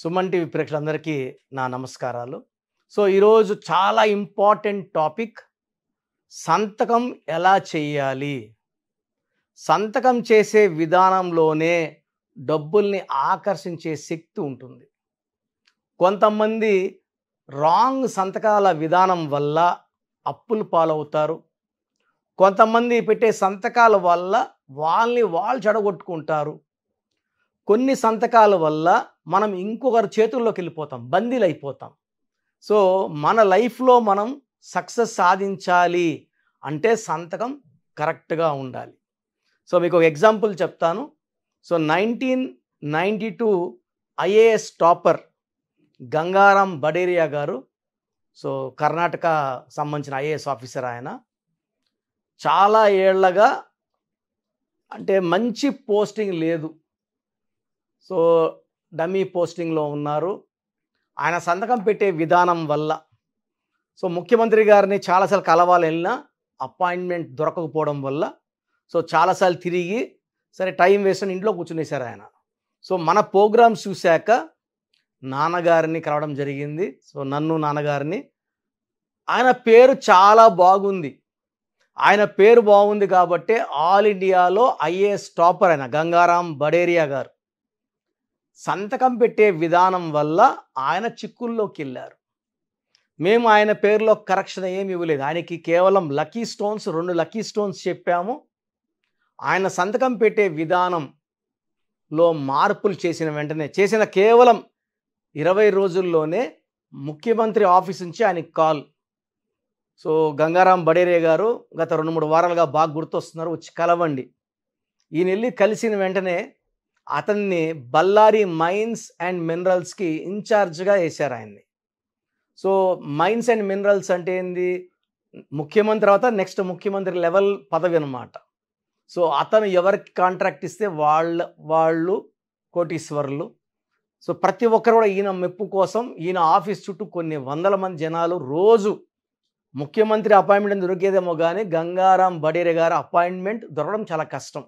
Suman TV ప్రేక్షకులందరికీ నా నమస్కారాలు. సో ఈరోజు చాలా ఇంపార్టెంట్ టాపిక్ సంతకం ఎలా చేయాలి? సంతకం చేసే విధానంలోనే డబ్బుల్ని ఆకర్షించే శక్తి ఉంటుంది. కొంతమంది రాంగ్ సంతకాల విధానం వల్ల అప్పులు పాలవుతారు. కొంతమంది పెట్టే సంతకాల వల్ల వాళ్ళని వాళ్ళు చెడగొట్టుకుంటారు. కొన్ని సంతకాల వల్ల మనం ఇంకొకరి చేతుల్లోకి వెళ్ళిపోతాం బందీలు అయిపోతాం సో మన లైఫ్లో మనం సక్సెస్ సాధించాలి అంటే సంతకం కరెక్ట్గా ఉండాలి. సో మీకు ఒక ఎగ్జాంపుల్ చెప్తాను. So nineteen ninety two IAS topper Gangaram Baderia గారు సో కర్ణాటక సంబంధించిన ఐఏఎస్ ఆఫీసర్ ఆయన చాలా ఏళ్ళగా అంటే మంచి పోస్టింగ్ లేదు. సో డమ్మీ పోస్టింగ్లో ఉన్నారు. ఆయన సంతకం పెట్టే విధానం వల్ల. సో ముఖ్యమంత్రి గారిని చాలాసార్లు కలవాలి వెళ్ళినా అపాయింట్మెంట్ దొరకకపోవడం వల్ల. సో చాలాసార్లు తిరిగి సరే టైం వేస్ట్ అని ఇంట్లో కూర్చునేశారు ఆయన. సో మన ప్రోగ్రామ్స్ చూశాక నాన్నగారిని కలవడం జరిగింది. సో నన్ను నాన్నగారిని. ఆయన పేరు చాలా బాగుంది. ఆయన పేరు బాగుంది కాబట్టి ఆల్ ఇండియాలో ఐఏఎస్ టాపర్ ఆయన గంగారాం బడేరియా గారు. సంతకం పెట్టే విధానం వల్ల ఆయన చిక్కుల్లోకి వెళ్ళారు మేము ఆయన పేరులో కరెక్షన్ ఏమి ఇవ్వలేదు. ఆయనకి కేవలం లక్కీ స్టోన్స్ రెండు లక్కీ స్టోన్స్ చెప్పాము. ఆయన సంతకం పెట్టే విధానంలో మార్పులు చేసిన వెంటనే చేసిన కేవలం ఇరవై రోజుల్లోనే ముఖ్యమంత్రి ఆఫీస్ నుంచి ఆయనకి కాల్. సో గంగారాం బడేరే గారు గత రెండు మూడు వారాలుగా బాగా గుర్తొస్తున్నారు వచ్చి కలవండి. ఈయన వెళ్ళి కలిసిన వెంటనే అతన్ని బల్లారి మైన్స్ అండ్ మినరల్స్కి ఇన్ఛార్జ్గా వేశారు ఆయన్ని. సో మైన్స్ అండ్ మినరల్స్ అంటే ఏంది? ముఖ్యమంత్రి తర్వాత నెక్స్ట్ ముఖ్యమంత్రి లెవెల్ పదవి అనమాట సో అతను ఎవరికి కాంట్రాక్ట్ ఇస్తే వాళ్ళ వాళ్ళు కోటీశ్వరులు. సో ప్రతి ఒక్కరు కూడా ఈయన మెప్పు కోసం ఈయన ఆఫీస్ చుట్టూ కొన్ని వందల మంది జనాలు రోజు ముఖ్యమంత్రి అపాయింట్మెంట్ దొరికేదేమో కానీ గంగారాం బడేరే గారి అపాయింట్మెంట్ దొరకడం చాలా కష్టం.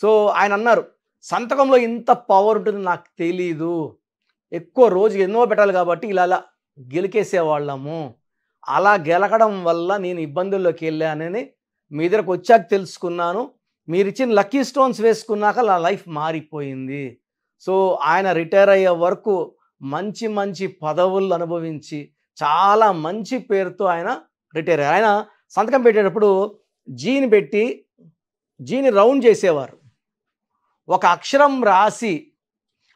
సో ఆయన అన్నారు సంతకంలో ఇంత పవర్ ఉంటుంది నాకు తెలీదు. ఎక్కువ రోజు ఎన్నో పెట్టాలి కాబట్టి ఇలా అలా గెలికేసేవాళ్ళము. అలా గెలకడం వల్ల నేను ఇబ్బందుల్లోకి వెళ్ళానని మీ దగ్గరకు వచ్చాక తెలుసుకున్నాను. మీరు ఇచ్చిన లక్కీ స్టోన్స్ వేసుకున్నాక నా లైఫ్ మారిపోయింది. సో ఆయన రిటైర్ అయ్యే వరకు మంచి మంచి పదవులు అనుభవించి చాలా మంచి పేరుతో ఆయన రిటైర్ అయ్యారు. ఆయన సంతకం పెట్టేటప్పుడు జీని పెట్టి జీని రౌండ్ చేసేవారు. ఒక అక్షరం రాసి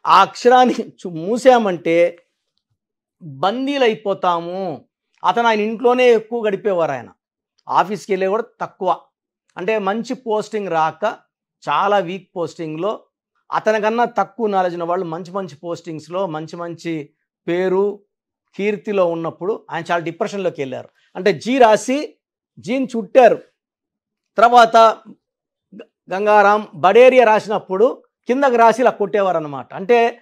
ఆ అక్షరాన్ని మూసామంటే బందీలు అయిపోతాము అతను ఆయన ఇంట్లోనే ఎక్కువ గడిపేవారు ఆయన. ఆఫీస్కి వెళ్ళే కూడా తక్కువ. అంటే మంచి పోస్టింగ్ రాక చాలా వీక్ పోస్టింగ్లో అతనికన్నా తక్కువ నాలెడ్జ్ ఉన్న వాళ్ళు మంచి మంచి పోస్టింగ్స్లో మంచి మంచి పేరు కీర్తిలో ఉన్నప్పుడు ఆయన చాలా డిప్రెషన్లోకి వెళ్ళారు. అంటే జీ రాసి జీని చుట్టారు. తర్వాత గంగారాం బడేరియా రాసినప్పుడు కిందకి రాసి ఇలా కొట్టేవారు అనమాట అంటే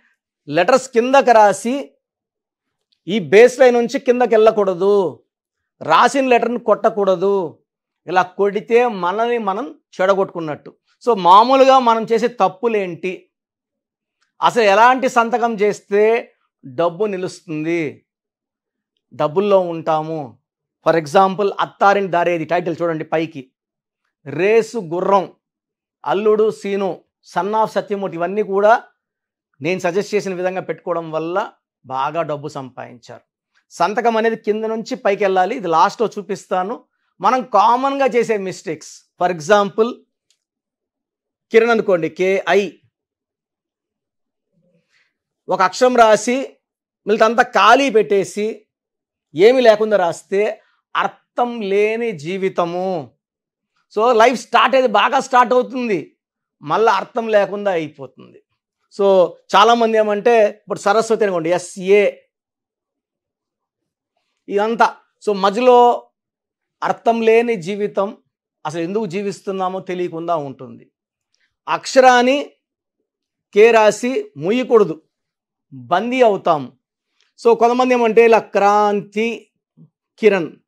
లెటర్స్ కిందకి రాసి ఈ బేస్ లైన్ నుంచి కిందకి వెళ్ళకూడదు. రాసిన లెటర్ని కొట్టకూడదు. ఇలా కొడితే మనల్ని మనం చెడగొట్టుకున్నట్టు. సో మామూలుగా మనం చేసే తప్పులేంటి? అసలు ఎలాంటి సంతకం చేస్తే డబ్బు నిలుస్తుంది? డబ్బుల్లో ఉంటాము. ఫర్ ఎగ్జాంపుల్ అత్తారిని దారేది టైటిల్ చూడండి పైకి. రేసు గుర్రం. అల్లుడు సీను సన్ ఆఫ్ సత్యమూర్తి ఇవన్నీ కూడా నేను సజెస్ట్ చేసిన విధంగా పెట్టుకోవడం వల్ల బాగా డబ్బు సంపాదించారు. సంతకం అనేది కింద నుంచి పైకి వెళ్ళాలి. ఇది లాస్ట్లో చూపిస్తాను. మనం కామన్గా చేసే మిస్టేక్స్ ఫర్ ఎగ్జాంపుల్ కిరణ్ అనుకోండి కేఐ ఒక అక్షరం రాసి మిగతా ఖాళీ పెట్టేసి ఏమీ లేకుండా రాస్తే అర్థం లేని జీవితము. సో లైఫ్ స్టార్ట్ అయితే బాగా స్టార్ట్ అవుతుంది. మళ్ళీ అర్థం లేకుండా అయిపోతుంది. సో చాలామంది ఏమంటే ఇప్పుడు సరస్వతి అనుకోండి ఎస్ఏ ఇదంతా. సో మధ్యలో అర్థం లేని జీవితం అసలు ఎందుకు జీవిస్తున్నామో తెలియకుండా ఉంటుంది. అక్షరాన్ని కే రాసి ముయ్యకూడదు. బందీ అవుతాం. సో కొంతమంది ఏమంటే ఇలా క్రాంతి కిరణ్.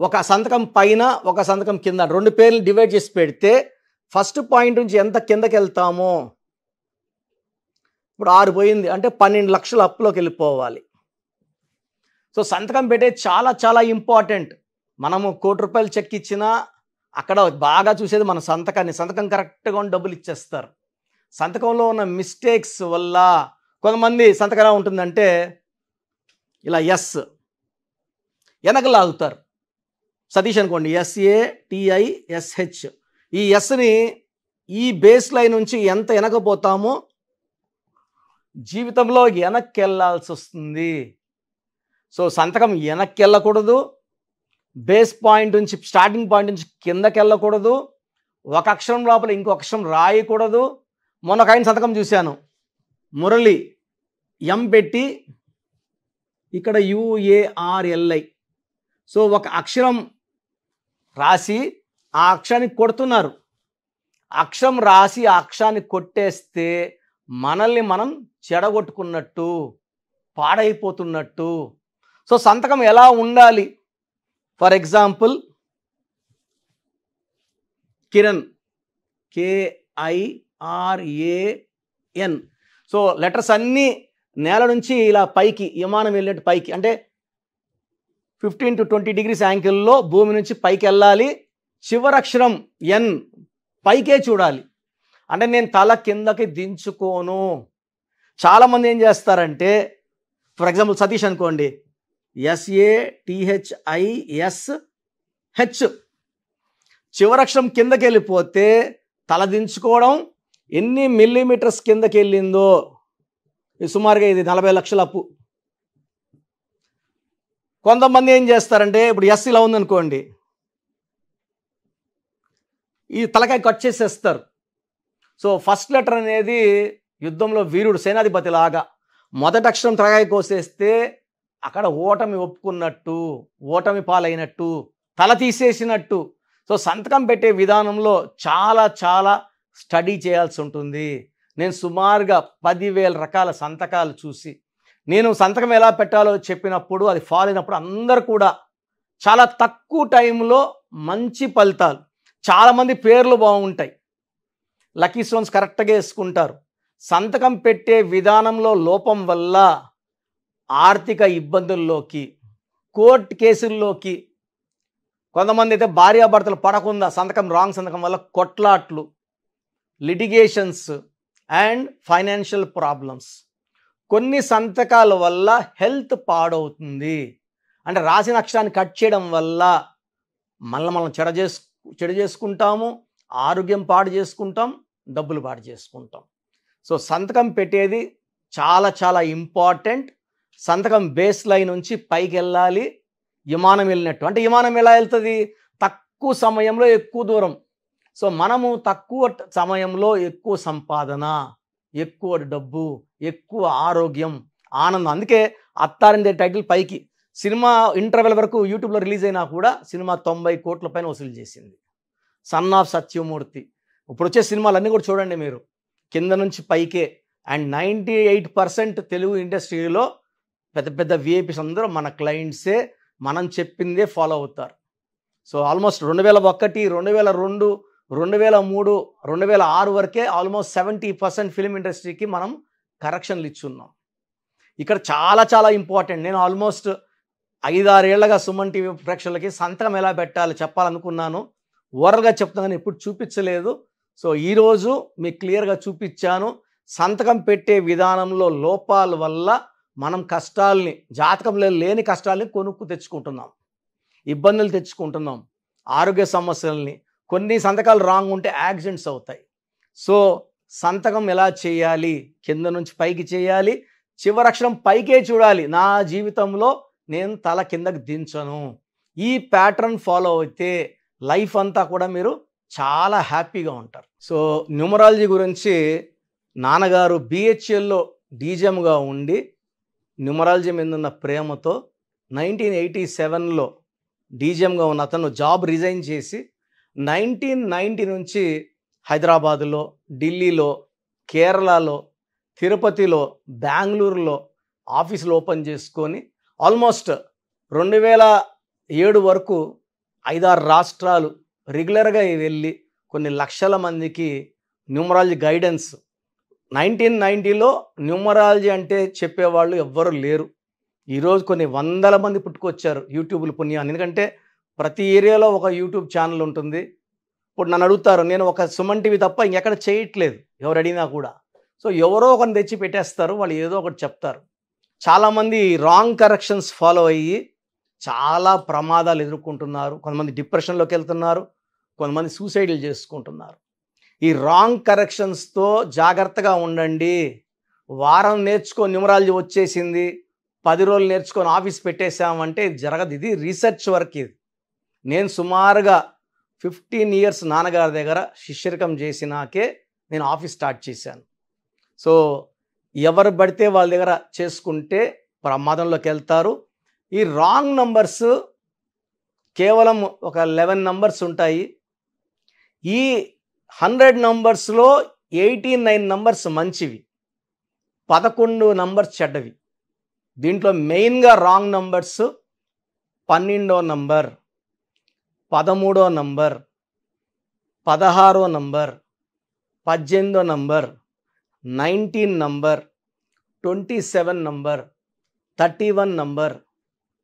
ఒక సంతకం పైన ఒక సంతకం కింద రెండు పేర్లు డివైడ్ చేసి పెడితే ఫస్ట్ పాయింట్ నుంచి ఎంత కిందకి వెళ్తామో? ఇప్పుడు ఆరు పోయింది. అంటే పన్నెండు లక్షల అప్పులోకి వెళ్ళిపోవాలి. సో సంతకం పెట్టేది చాలా చాలా ఇంపార్టెంట్ మనము కోటి రూపాయలు చెక్ ఇచ్చినా అక్కడ బాగా చూసేది మన సంతకాన్ని. సంతకం కరెక్ట్గా డబ్బులు ఇచ్చేస్తారు. సంతకంలో ఉన్న మిస్టేక్స్ వల్ల కొంతమంది సంతకం ఎలా ఉంటుందంటే ఇలా ఎస్ వెనక లాగుతారు సతీష్ అనుకోండి ఎస్ఏ టిఐ ఎస్హెచ్ ఈ ఎస్ని ఈ బేస్ లైన్ నుంచి ఎంత వెనకపోతామో జీవితంలో వెనక్కి వెళ్ళాల్సి వస్తుంది. సో సంతకం వెనక్కి వెళ్ళకూడదు బేస్ పాయింట్ నుంచి స్టార్టింగ్ పాయింట్ నుంచి కిందకి వెళ్ళకూడదు ఒక అక్షరం లోపల ఇంకో అక్షరం రాయకూడదు. మొన్న ఒక ఆయన సంతకం చూశాను. మురళి ఎం పెట్టి ఇక్కడ యుఏఆర్ఎల్ఐ సో ఒక అక్షరం రాసి ఆ అక్షానికి కొడుతున్నారు. అక్షరం రాసి ఆ అక్షరాన్ని కొట్టేస్తే మనల్ని మనం చెడగొట్టుకున్నట్టు పాడైపోతున్నట్టు. సో సంతకం ఎలా ఉండాలి? For example Kiran K I R A N so letters అన్నీ నేల నుంచి ఇలా పైకి విమానం వెళ్ళినట్టు పైకి అంటే ఫిఫ్టీన్ టు ట్వంటీ డిగ్రీస్ యాంగిల్లో భూమి నుంచి పైకి వెళ్ళాలి. చివరక్షరం ఎన్ పైకే చూడాలి. అంటే నేను తల కిందకి దించుకోను. చాలామంది ఏం చేస్తారంటే ఫర్ ఎగ్జాంపుల్ సతీష్ అనుకోండి. ఎస్ఏ టిహెచ్ఐఎస్ హెచ్ చివరక్షరం కిందకి వెళ్ళిపోతే తల దించుకోవడం ఎన్ని మిల్లీమీటర్స్ కిందకి వెళ్ళిందో. సుమారుగా ఇది నలభై లక్షల అప్పు. కొంతమంది ఏం చేస్తారంటే ఇప్పుడు ఎస్ ఇలా ఉందనుకోండి ఈ తలకాయ కట్ చేసేస్తారు. సో ఫస్ట్ లెటర్ అనేది యుద్ధంలో వీరుడు సేనాధిపతి లాగా మొదటి అక్షరం తలకాయ కోసేస్తే అక్కడ ఓటమి ఒప్పుకున్నట్టు ఓటమి పాలైనట్టు తల తీసేసినట్టు. సో సంతకం పెట్టే విధానంలో చాలా చాలా స్టడీ చేయాల్సి ఉంటుంది. నేను సుమారుగా పదివేల రకాల సంతకాలు చూసి నేను సంతకం ఎలా పెట్టాలో చెప్పినప్పుడు అది ఫాలో అయినప్పుడు అందరు కూడా చాలా తక్కువ టైంలో మంచి ఫలితాలు. చాలామంది పేర్లు బాగుంటాయి. లక్కీ స్టోన్స్ కరెక్ట్గా వేసుకుంటారు. సంతకం పెట్టే విధానంలో లోపం వల్ల ఆర్థిక ఇబ్బందుల్లోకి కోర్టు కేసుల్లోకి కొంతమంది అయితే భార్యాభర్తలు పడకుండా సంతకం రాంగ్ సంతకం వల్ల కొట్లాట్లు లిటిగేషన్స్ అండ్ ఫైనాన్షియల్ ప్రాబ్లమ్స్ కొన్ని సంతకాల వల్ల హెల్త్ పాడవుతుంది. అంటే రాసిన అక్షరాన్ని కట్ చేయడం వల్ల మళ్ళీ మనం చెడ చేసు చెడు చేసుకుంటాము ఆరోగ్యం పాడు చేసుకుంటాం డబ్బులు పాడు చేసుకుంటాం. సో సంతకం పెట్టేది చాలా చాలా ఇంపార్టెంట్. సంతకం బేస్ లైన్ నుంచి పైకి వెళ్ళాలి. విమానం వెళ్ళినట్టు. అంటే విమానం ఎలా వెళ్తుంది? తక్కువ సమయంలో ఎక్కువ దూరం. సో మనము తక్కువ సమయంలో ఎక్కువ సంపాదన. ఎక్కువ డబ్బు ఎక్కువ ఆరోగ్యం ఆనందం. అందుకే అత్తారిందే టైటిల్ పైకి. సినిమా ఇంటర్వెల్ వరకు యూట్యూబ్లో రిలీజ్ అయినా కూడా సినిమా తొంభై కోట్ల పైన వసూలు చేసింది. Son of Satyamurthy. ఇప్పుడు వచ్చే సినిమాలన్నీ కూడా చూడండి మీరు. కింద నుంచి పైకే. And ninety eight percent Telugu ఇండస్ట్రీలో పెద్ద పెద్ద విఐపీస్ అందరూ మన క్లయింట్సే మనం చెప్పిందే ఫాలో అవుతారు. సో ఆల్మోస్ట్ రెండు వేల ఒకటి రెండు వేల రెండు రెండు వేల మూడు రెండు వేల ఆరు వరకే ఆల్మోస్ట్ సెవెంటీ పర్సెంట్ ఫిలిం ఇండస్ట్రీకి మనం కరెక్షన్లు ఇచ్చున్నాం. ఇక్కడ చాలా చాలా ఇంపార్టెంట్. నేను ఆల్మోస్ట్ ఐదారేళ్ళగా సుమన్ టీవీ ప్రేక్షకులకి సంతకం ఎలా పెట్టాలి చెప్పాలనుకున్నాను. ఓరల్గా చెప్తాను ఎప్పుడు చూపించలేదు. సో ఈరోజు మీకు క్లియర్గా చూపించాను. సంతకం పెట్టే విధానంలో లోపాల వల్ల మనం కష్టాల్ని జాతకంలో లేని కష్టాల్ని కొనుక్కు తెచ్చుకుంటున్నాం. ఇబ్బందులు తెచ్చుకుంటున్నాం. ఆరోగ్య సమస్యల్ని కొన్ని సంతకాలు రాంగ్ ఉంటే యాక్సిడెంట్స్ అవుతాయి. సో సంతకం ఎలా చేయాలి? కింద నుంచి పైకి చేయాలి? చివరక్షరం పైకే చూడాలి. నా జీవితంలో నేను తల కిందకు దించను. ఈ ప్యాటర్న్ ఫాలో అయితే లైఫ్ అంతా కూడా మీరు చాలా హ్యాపీగా ఉంటారు. సో న్యూమరాలజీ గురించి నాన్నగారు బిహెచ్ఎల్లో డీజెమ్గా ఉండి న్యూమరాలజీ మీద ఉన్న ప్రేమతో నైన్టీన్ ఎయిటీ సెవెన్లో డీజెమ్గా ఉన్న అతను జాబ్ రిజైన్ చేసి నైన్టీన్ నైంటీ నుంచి హైదరాబాదులో ఢిల్లీలో కేరళలో తిరుపతిలో బెంగళూరులో ఆఫీసులు ఓపెన్ చేసుకొని ఆల్మోస్ట్ రెండు వేల ఏడు వరకు ఐదారు రాష్ట్రాలు రెగ్యులర్గా వెళ్ళి కొన్ని లక్షల మందికి న్యూమరాలజీ గైడెన్స్. నైన్టీన్ నైంటీలో న్యూమరాలజీ అంటే చెప్పేవాళ్ళు ఎవ్వరు లేరు. ఈరోజు కొన్ని వందల మంది పుట్టుకొచ్చారు యూట్యూబ్లు పుణ్యాన్ని. ఎందుకంటే ప్రతి ఏరియాలో ఒక యూట్యూబ్ ఛానల్ ఉంటుంది. ఇప్పుడు నన్ను అడుగుతారు నేను ఒక సుమన్ టీవీ తప్ప ఇంకెక్కడ చేయట్లేదు ఎవరు అడిగినా కూడా. సో ఎవరో ఒకరిని తెచ్చి పెట్టేస్తారు వాళ్ళు ఏదో ఒకటి చెప్తారు. చాలామంది రాంగ్ కరెక్షన్స్ ఫాలో అయ్యి చాలా ప్రమాదాలు ఎదుర్కొంటున్నారు. కొంతమంది డిప్రెషన్లోకి వెళ్తున్నారు కొంతమంది సూసైడ్లు చేసుకుంటున్నారు. ఈ రాంగ్ కరెక్షన్స్తో జాగ్రత్తగా ఉండండి. వారం నేర్చుకో న్యూమరాలజీ వచ్చేసింది పది రోజులు నేర్చుకొని ఆఫీస్ పెట్టేశామంటే జరగదు. ఇది రీసెర్చ్ వర్క్ ఇది. నేను సుమారుగా ఫిఫ్టీన్ ఇయర్స్ నాన్నగారి దగ్గర శిష్యరికం చేసినాకే నేను ఆఫీస్ స్టార్ట్ చేశాను. సో ఎవరు పడితే వాళ్ళ దగ్గర చేసుకుంటే ప్రమాదంలోకి వెళ్తారు. ఈ రాంగ్ నంబర్స్ కేవలం ఒక లెవెన్ నంబర్స్ ఉంటాయి. ఈ హండ్రెడ్ నంబర్స్లో ఎయిటీ నైన్ నంబర్స్ మంచివి. పదకొండు నంబర్స్ చెడ్డవి. దీంట్లో మెయిన్గా రాంగ్ నంబర్స్ పన్నెండో నంబర్. పదమూడో నంబర్ పదహారో నంబర్ పద్దెనిమిదో number nineteen number twenty seven number thirty one number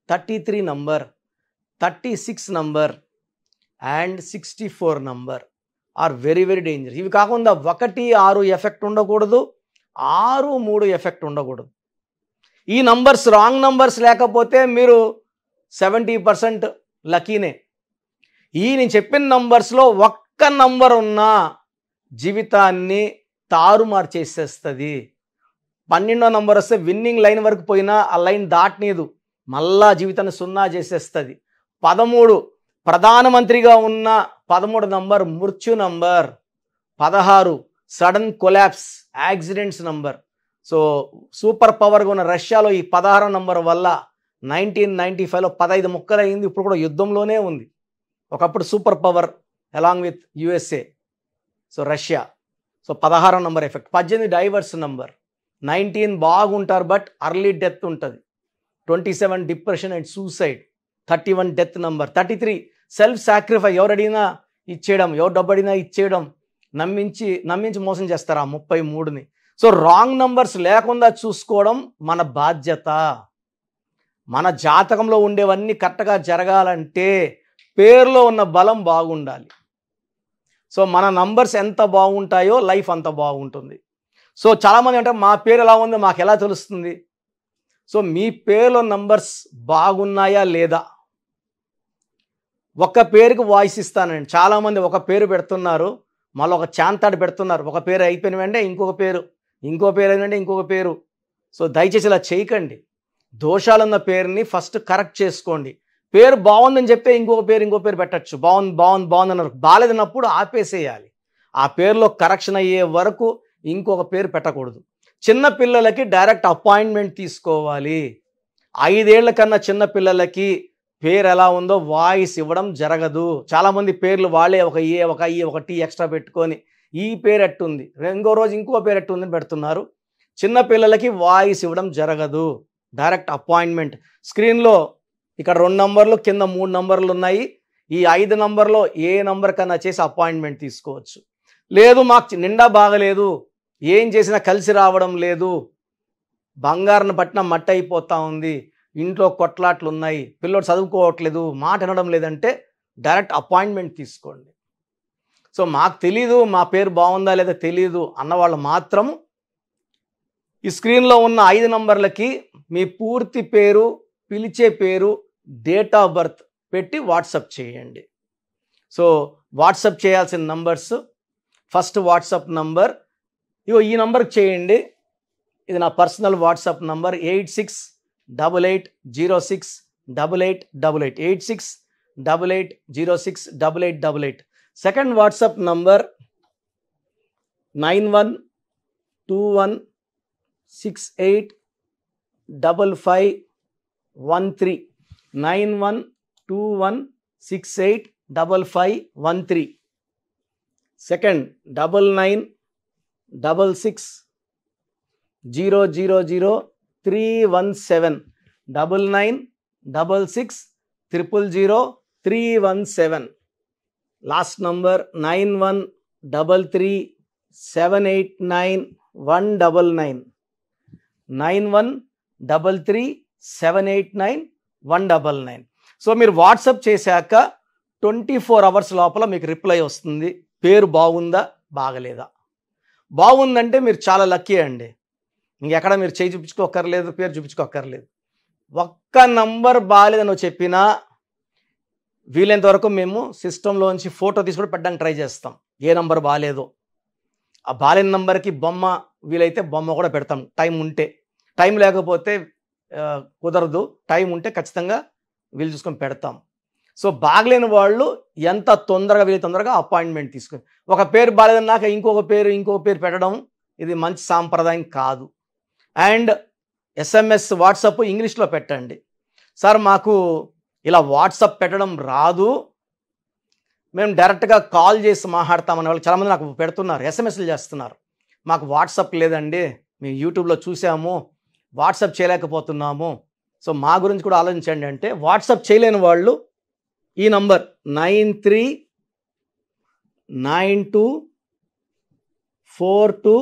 thirty three number thirty six number and sixty four number are very very danger ఇవి కాకుండా ఒకటి ఆరు ఎఫెక్ట్ ఉండకూడదు ఆరు మూడు ఎఫెక్ట్ ఉండకూడదు. ఈ నంబర్స్ రాంగ్ నంబర్స్ లేకపోతే మీరు సెవెంటీ పర్సెంట్ లక్కీనే. ఈ నేను చెప్పిన నంబర్స్లో ఒక్క నంబర్ ఉన్నా జీవితాన్ని తారుమారు చేసేస్తుంది. పన్నెండో నంబర్ వస్తే విన్నింగ్ లైన్ వరకు పోయినా ఆ లైన్ దాటనీదు. మళ్ళా జీవితాన్ని సున్నా చేసేస్తుంది. పదమూడు ప్రధానమంత్రిగా ఉన్న పదమూడు నంబర్ మృత్యు నంబర్. పదహారు sudden collapse accidents number. So super పవర్గా ఉన్న రష్యాలో ఈ పదహారు నంబర్ వల్ల నైన్టీన్ నైంటీ ఫైవ్లో పదహైదు ముక్కలైంది. ఇప్పుడు కూడా యుద్ధంలోనే ఉంది. ఒకప్పుడు super power along with USA so Russia. So పదహారో నంబర్ ఎఫెక్ట్. పద్దెనిమిది డైవర్స్ నంబర్. నైన్టీన్ బాగుంటారు బట్ అర్లీ డెత్ ఉంటుంది. Twenty seven depression and suicide. Thirty one death number. Thirty three self sacrifice ఎవరు అడిగినా ఇచ్చేయడం ఎవరు డబ్బడినా ఇచ్చేయడం నమ్మించి నమ్మించి మోసం చేస్తారు ఆ ముప్పై మూడుని? సో రాంగ్ నంబర్స్ లేకుండా చూసుకోవడం మన బాధ్యత. మన జాతకంలో ఉండేవన్నీ కరెక్ట్గా జరగాలంటే పేరులో ఉన్న బలం బాగుండాలి. సో మన నంబర్స్ ఎంత బాగుంటాయో లైఫ్ అంత బాగుంటుంది. సో చాలామంది అంటే మా పేరు ఎలా ఉందో? మాకు ఎలా తెలుస్తుంది? సో మీ పేరులో నంబర్స్ బాగున్నాయా లేదా? ఒక పేరుకి వాయిస్ ఇస్తానండి. చాలామంది ఒక పేరు పెడుతున్నారు మళ్ళీ ఒక చాంతాడు పెడుతున్నారు. ఒక పేరు అయిపోయిన వెంటనే ఇంకొక పేరు ఇంకో పేరు ఏంటంటే ఇంకొక పేరు. సో దయచేసి ఇలా చేయకండి. దోషాలున్న పేరుని ఫస్ట్ కరెక్ట్ చేసుకోండి. పేరు బాగుందని చెప్తే ఇంకొక పేరు ఇంకో పేరు పెట్టచ్చు. బాగుంది బాగుంది బాగుంది అన్నారు. బాగాలేదన్నప్పుడు ఆపేసేయాలి. ఆ పేరులో కరెక్షన్ అయ్యే వరకు ఇంకొక పేరు పెట్టకూడదు. చిన్న పిల్లలకి డైరెక్ట్ అపాయింట్మెంట్ తీసుకోవాలి. ఐదేళ్ళ కన్నా చిన్న పిల్లలకి పేరు ఎలా ఉందో వాయిస్ ఇవ్వడం జరగదు. చాలామంది పేర్లు వాళ్ళే ఒక ఏ ఒక ఈ ఒక టీ ఎక్స్ట్రా పెట్టుకొని ఈ పేరు ఎట్టుంది? ఇంకో రోజు ఇంకో పేరు ఎట్టుందని పెడుతున్నారు. చిన్న పిల్లలకి వాయిస్ ఇవ్వడం జరగదు. డైరెక్ట్ అపాయింట్మెంట్ స్క్రీన్లో ఇక్కడ రెండు నంబర్లు కింద మూడు నంబర్లు ఉన్నాయి. ఈ ఐదు నంబర్లో ఏ నంబర్ కన్నా చేసి అపాయింట్మెంట్ తీసుకోవచ్చు. లేదు మాకు నిండా బాగలేదు. ఏం చేసినా కలిసి రావడం లేదు. బంగారం పట్టిన మట్టి అయిపోతా ఉంది. ఇంట్లో కొట్లాట్లు ఉన్నాయి. పిల్లోడు చదువుకోవట్లేదు. మాట అనడం లేదంటే డైరెక్ట్ అపాయింట్మెంట్ తీసుకోండి. సో మాకు తెలీదు మా పేరు బాగుందా లేదా తెలీదు అన్నవాళ్ళు మాత్రం ఈ స్క్రీన్లో ఉన్న ఐదు నంబర్లకి మీ పూర్తి పేరు పిలిచే పేరు డేట్ ఆఫ్ బర్త్ పెట్టి వాట్సప్ చేయండి. సో వాట్సప్ చేయాల్సిన నంబర్స్ ఫస్ట్ వాట్సప్ నంబర్ ఇగో ఈ నంబర్కి చేయండి. ఇది నా personal WhatsApp number eight six double eight zero six double eight double eight eight six double eight zero six double eight double eight second WhatsApp number nine one two one six eight double five one three nine one two one six eight double five one three. Second double nine double six zero zero zero three one seven double nine double six triple zero three one seven. Last number nine one double three seven eight nine one double nine nine one double three seven eight nine one double nine. So మీరు WhatsApp చేశాక twenty four hours లోపల మీకు reply వస్తుంది. పేరు బాగుందా బాగలేదా? బాగుందంటే మీరు చాలా లక్కీ అండి. ఇంకెక్కడ మీరు చేయి చూపించుకోక్కర్లేదు పేరు చూపించుకోక్కర్లేదు. ఒక్క నంబర్ బాగాలేదని చెప్పినా వీలైనంత వరకు మేము సిస్టంలోంచి ఫోటో తీసుకొని పెట్టడానికి ట్రై చేస్తాం. ఏ నంబర్ బాగాలేదో ఆ బాలేని నంబర్కి బొమ్మ వీలైతే బొమ్మ కూడా పెడతాం. టైం ఉంటే. టైం లేకపోతే కుదరదు. టైం ఉంటే ఖచ్చితంగా వీలు చూసుకొని పెడతాం. సో బాగలేని వాళ్ళు ఎంత తొందరగా వీలు తొందరగా అపాయింట్మెంట్ తీసుకుని ఒక పేరు బాగాలేదన్నాక ఇంకొక పేరు ఇంకొక పేరు పెట్టడం ఇది మంచి సాంప్రదాయం కాదు. అండ్ ఎస్ఎంఎస్ వాట్సాప్ ఇంగ్లీష్లో పెట్టండి. సార్ మాకు ఇలా వాట్సాప్ పెట్టడం రాదు. మేము డైరెక్ట్గా కాల్ చేసి మాట్లాడతామని వాళ్ళు చాలామంది నాకు పెడుతున్నారు. ఎస్ఎంఎస్లు చేస్తున్నారు. మాకు వాట్సాప్ లేదండి. మేము యూట్యూబ్లో చూసాము. వాట్సప్ చేయలేకపోతున్నాము. సో మా గురించి కూడా ఆలోచించండి అంటే వాట్సప్ చేయలేని వాళ్ళు ఈ number nine three nine two four two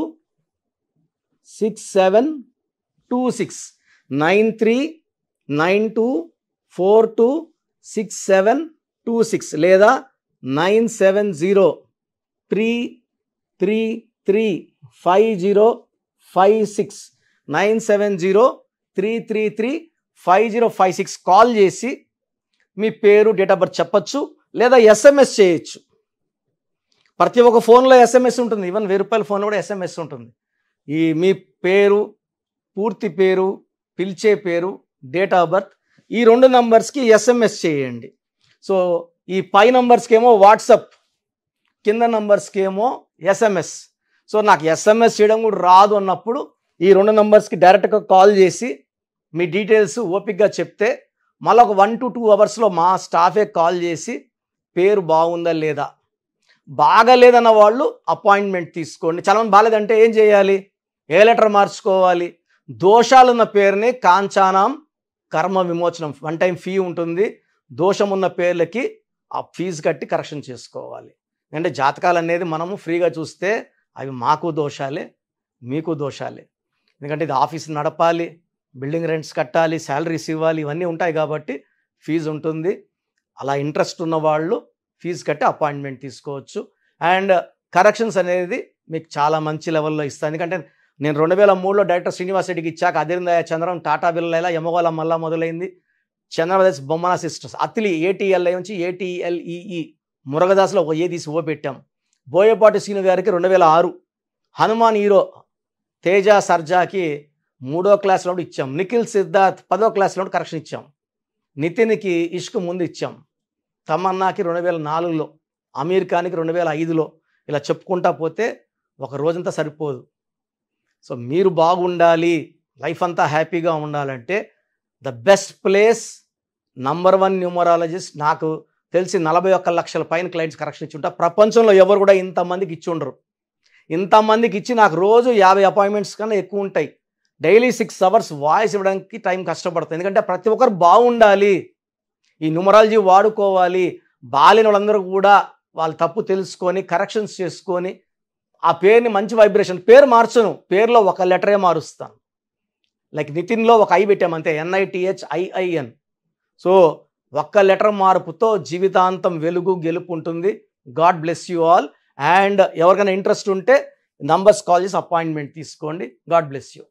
six seven two six nine three nine two four two six seven two six లేదా nine seven zero three three three five zero five six nine seven zero three three three five zero five six call చేసి మీ పేరు date of birth చెప్పచ్చు లేదా SMS చేయొచ్చు. ప్రతి ఒక్క ఫోన్లో ఎస్ఎంఎస్ ఉంటుంది. ఈవెన్ వెయ్యి రూపాయల ఫోన్లో కూడా ఎస్ఎంఎస్ ఉంటుంది. ఈ మీ పేరు పూర్తి పేరు పిలిచే పేరు డేట్ ఆఫ్ బర్త్ ఈ రెండు నంబర్స్కి ఎస్ఎంఎస్ చేయండి. సో ఈ పై నంబర్స్కి ఏమో వాట్సప్ కింద నంబర్స్కి ఏమో ఎస్ఎంఎస్ సో నాకు ఎస్ఎంఎస్ చేయడం కూడా రాదు అన్నప్పుడు ఈ రెండు నెంబర్స్కి డైరెక్ట్గా కాల్ చేసి మీ డీటెయిల్స్ ఓపిక్గా చెప్తే మళ్ళీ ఒక వన్ టు టూ అవర్స్లో మా స్టాఫే కాల్ చేసి పేరు బాగుందా లేదా? బాగలేదన్న వాళ్ళు అపాయింట్మెంట్ తీసుకోండి. చాలామంది బాగాలేదంటే ఏం చేయాలి? ఏ లెటర్ మార్చుకోవాలి? దోషాలున్న పేరుని కాంచానాం కర్మ విమోచనం వన్ టైం ఫీ ఉంటుంది. దోషం ఉన్న పేర్లకి ఆ ఫీజు కట్టి కరెక్షన్ చేసుకోవాలి. అంటే జాతకాలు అనేది మనము ఫ్రీగా చూస్తే అవి మాకు దోషాలే మీకు దోషాలే. ఎందుకంటే ఇది ఆఫీస్ నడపాలి బిల్డింగ్ రెంట్స్ కట్టాలి శాలరీస్ ఇవ్వాలి ఇవన్నీ ఉంటాయి కాబట్టి ఫీజు ఉంటుంది. అలా ఇంట్రెస్ట్ ఉన్న వాళ్ళు ఫీజు కట్టి అపాయింట్మెంట్ తీసుకోవచ్చు. అండ్ కరెక్షన్స్ అనేది మీకు చాలా మంచి లెవెల్లో ఇస్తాను ఎందుకంటే నేను రెండు వేల మూడులో డైరెక్టర్ శ్రీనివాస్ రెడ్డికి ఇచ్చాక అదిరిందయ చంద్రం టాటా బిర్లా యమగోళ మల్లా మొదలైంది. చంద్రదాస్ బొమ్మన సిస్టర్స్ అతిలి ఏటీఎల్ఐ నుంచి ఏటీఎల్ఈఈ మురగదాస్లో ఒక ఏ తీసి ఓ పెట్టాం బోయపాటి శ్రీను గారికి రెండు వేల ఆరు హనుమాన్ హీరో తేజ సర్జాకి మూడో క్లాస్లో ఇచ్చాం. నిఖిల్ సిద్ధార్థ్ పదో క్లాస్లో కూడా కరెక్షన్ ఇచ్చాం. నితిన్కి ఇష్క్ ముందు ఇచ్చాం. తమన్నాకి రెండు వేల నాలుగులో అమీర్ ఖాన్కి రెండు వేల ఐదులో ఇలా చెప్పుకుంటా పోతే ఒక రోజంతా సరిపోదు. సో మీరు బాగుండాలి లైఫ్ అంతా హ్యాపీగా ఉండాలంటే the best place number one numerologist నాకు తెలిసి నలభై ఒక్క లక్షల పైన క్లయింట్స్ కరెక్షన్ ఇచ్చి ఉంటా ప్రపంచంలో ఎవరు కూడా ఇంతమందికి ఇచ్చి ఉండరు. ఇంతమందికి ఇచ్చి నాకు రోజు యాభై అపాయింట్మెంట్స్ కన్నా ఎక్కువ ఉంటాయి డైలీ సిక్స్ అవర్స్ వాయిస్ ఇవ్వడానికి టైం కష్టపడుతుంది ఎందుకంటే ప్రతి ఒక్కరు బాగుండాలి. ఈ న్యూమరాలజీ వాడుకోవాలి. బాలిన వాళ్ళందరూ కూడా వాళ్ళు తప్పు తెలుసుకొని కరెక్షన్స్ చేసుకొని ఆ పేరుని మంచి వైబ్రేషన్ పేరు మార్చను. పేరులో ఒక లెటరే మారుస్తాను. లైక్ నితిన్లో ఒక I పెట్టామంతే N I T H I I N so ఒక్క లెటర్ మార్పుతో జీవితాంతం వెలుగు గెలుపు ఉంటుంది. God bless you all and ఎవరికైనా ఇంట్రెస్ట్ ఉంటే నంబర్స్ కాల్ చేసి అపాయింట్మెంట్ తీసుకోండి. God bless you.